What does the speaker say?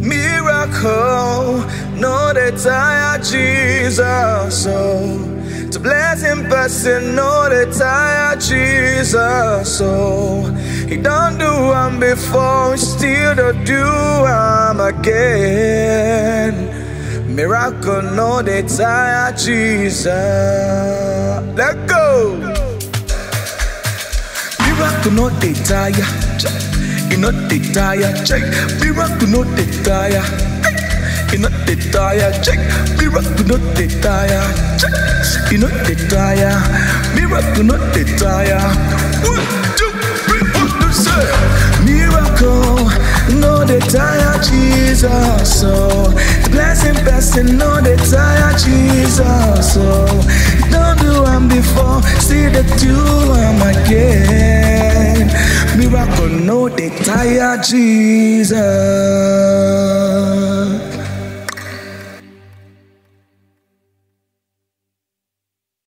Miracle, no they tire Jesus. Oh, to bless him person, no they tire Jesus. Oh, he don't do one before, still don't do am again. Miracle, no they tire Jesus. Let go. Miracle, no they tire. You know they tire, check. Miracle, no they tire. You know they tire, check. Miracle, no they tire, check. You know they tire. Miracle, no they tire. One, two, three, one, two. Miracle, no they tire, Jesus. Oh, the blessing person, no they tire, Jesus. Miracle, no they tire, Jesus.